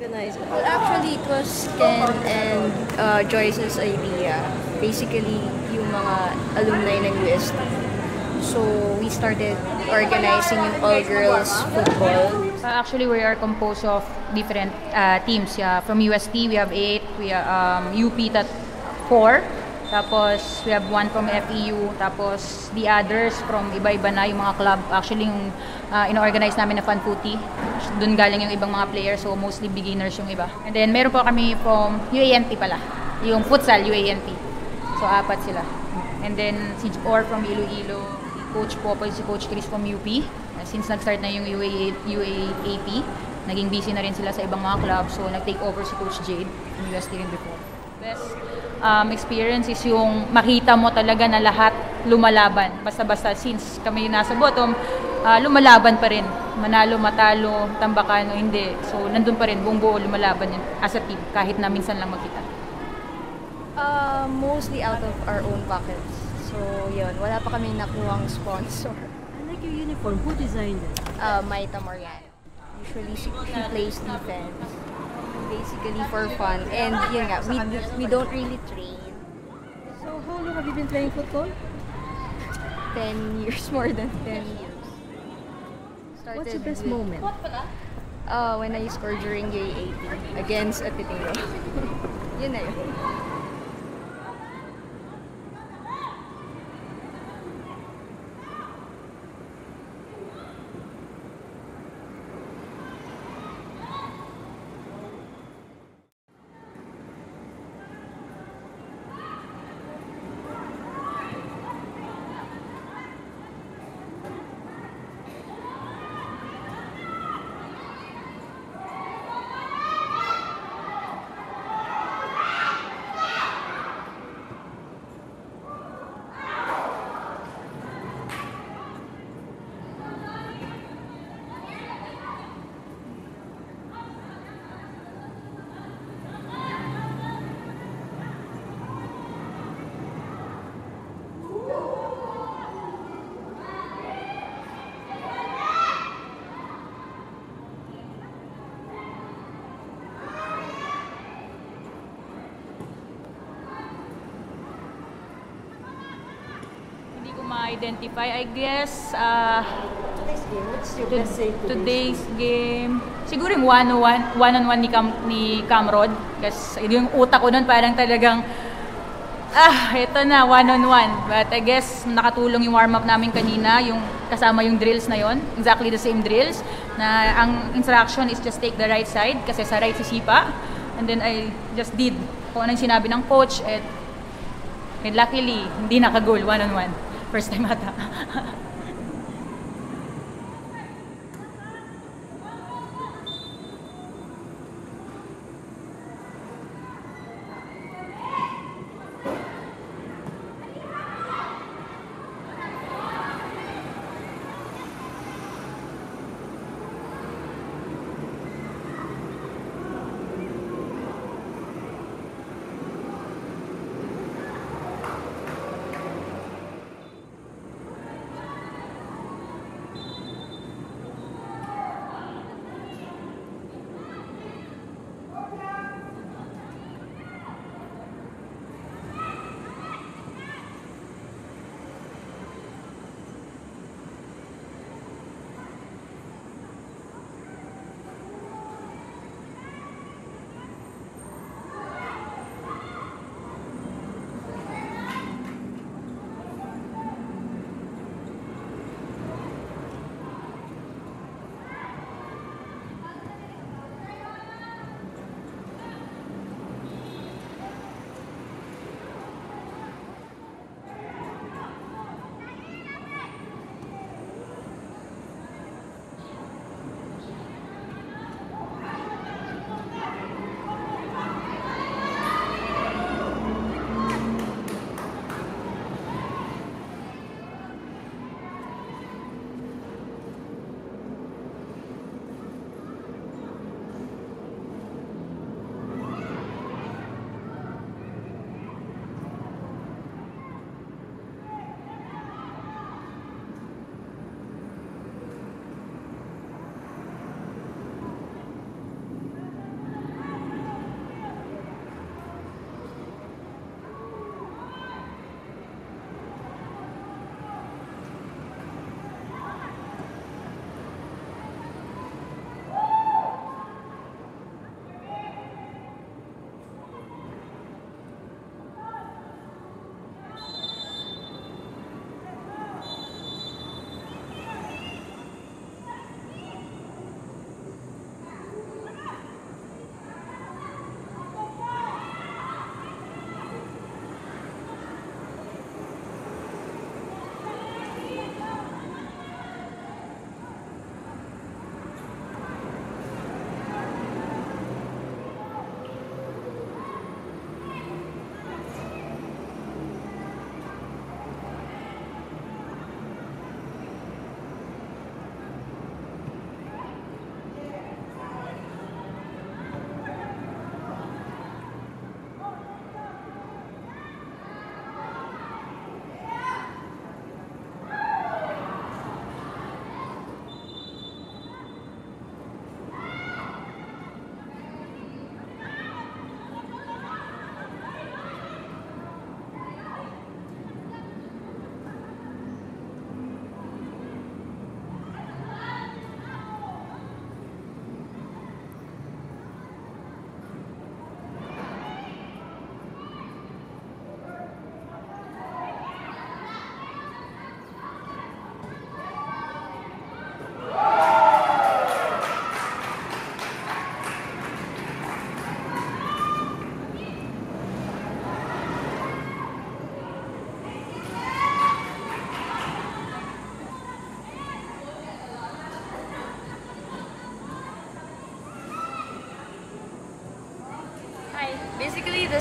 Well, actually, it was Ken and uh, Joyce's idea. Basically, yung mga alumni ng UST. So, we started organizing yung all-girls football. Uh, actually, we are composed of different uh, teams. Yeah. From UST, we have eight. We have um, UP, that four. Tapos, we have one from FEU. Tapos, the others from iba-iba na yung mga club. Actually, yung uh, in-organize namin na Footy. Doon galing yung ibang mga players. So, mostly beginners yung iba. And then, meron po kami from UANT pala. Yung futsal, UANT. So, apat sila. And then, si Or from Iloilo. Si Coach Popoy, si Coach Chris from UP. Since nag-start na yung UA, UAAP, naging busy na rin sila sa ibang mga club. So, nag-take over si Coach Jade from UST rin before. Best um, experience is yung makita mo talaga na lahat lumalaban. Basta-basta since kami nasa bottom, ah, lumalaban pa rin. Manalo, matalo, tambakan o hindi. So, nandun pa rin, buong buo lumalaban yun as a team, kahit na minsan lang magkita. Uh, mostly out of our own pockets. So, yun. Wala pa kaming nakuhang sponsor. I like your uniform. Who designed it? Uh, Maita Morian. Usually, she, she plays defense. Basically, for fun. And yun nga, we, we don't really train. So how long have you been playing football? 10 years, more than 10 years. Started What's your best with- moment? Uh, when I scored during UAAP against Epitero. yun na yun. Ma-identify. I guess, uh, Today's game. What's your best say today's game, siguro yung one-on-one, one-on-one ni, Cam, ni Camrod. Kasi yung utak ko nun parang talagang, ah, ito na, one-on-one. But I guess, nakatulong yung warm-up namin kanina, yung kasama yung drills na yon exactly the same drills, na ang instruction is just take the right side, kasi sa right si Sipa. And then I just did kung ano yung sinabi ng coach, and, and luckily, hindi nakagol, one-on-one. First time ata.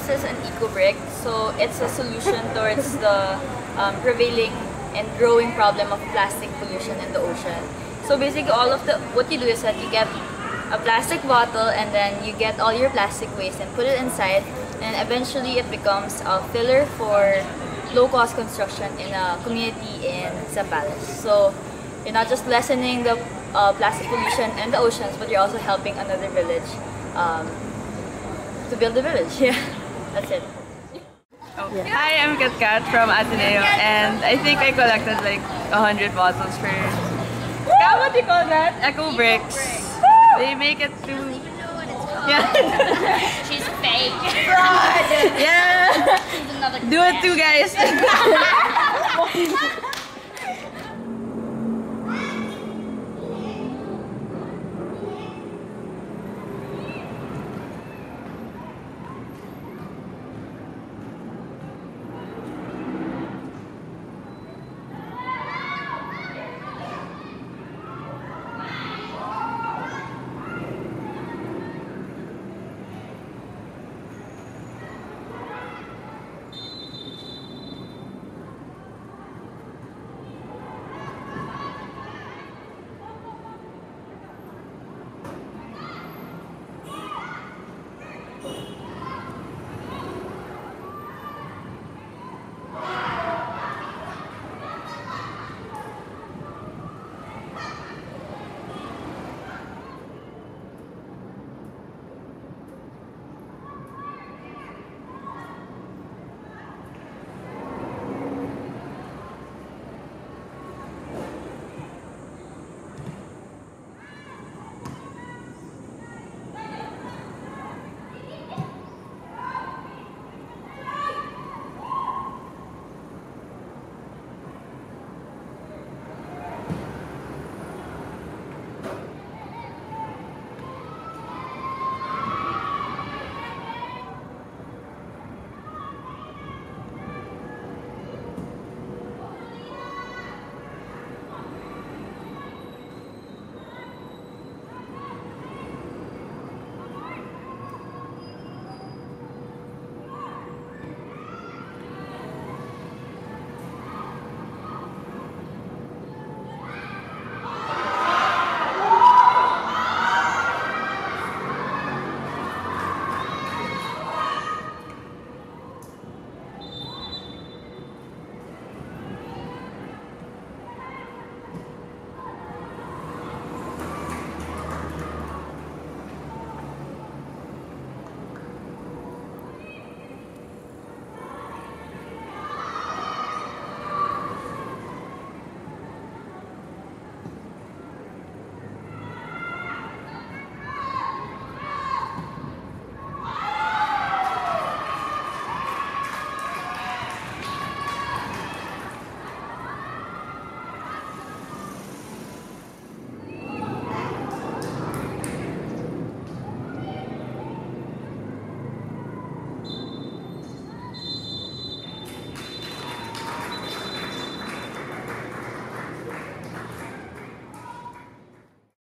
is an eco brick, so it's a solution towards the um, prevailing and growing problem of plastic pollution in the ocean. So basically, all of the what you do is that you get a plastic bottle and then you get all your plastic waste and put it inside, and eventually it becomes a filler for low-cost construction in a community in Zambales. So you're not just lessening the uh, plastic pollution in the oceans, but you're also helping another village um, to build a village. Yeah, that's it. Hi, I'm Kat Kat from Ateneo, and I think I collected like a hundred bottles for. Yeah, what do you call that? Echo bricks. They make it to. Yeah. She's fake. Fraud. yeah. Do it too, guys.